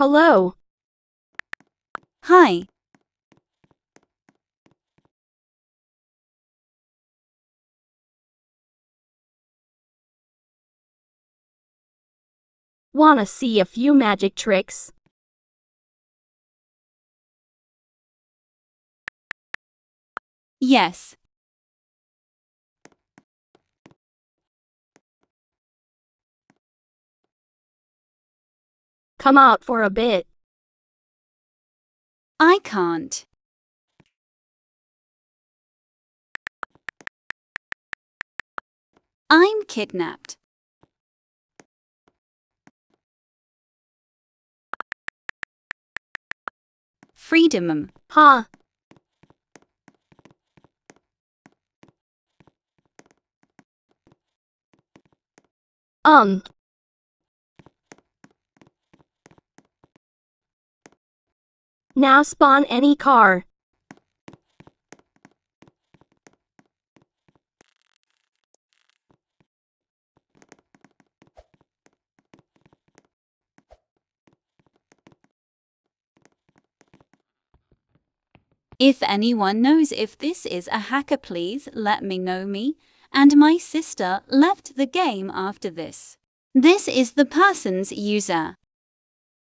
Hello. Hi. Wanna see a few magic tricks? Yes. Come out for a bit. I can't. I'm kidnapped. Freedom. Huh? Um. Now spawn any car. If anyone knows if this is a hacker, please let me know me. And my sister left the game after this. This is the person's user.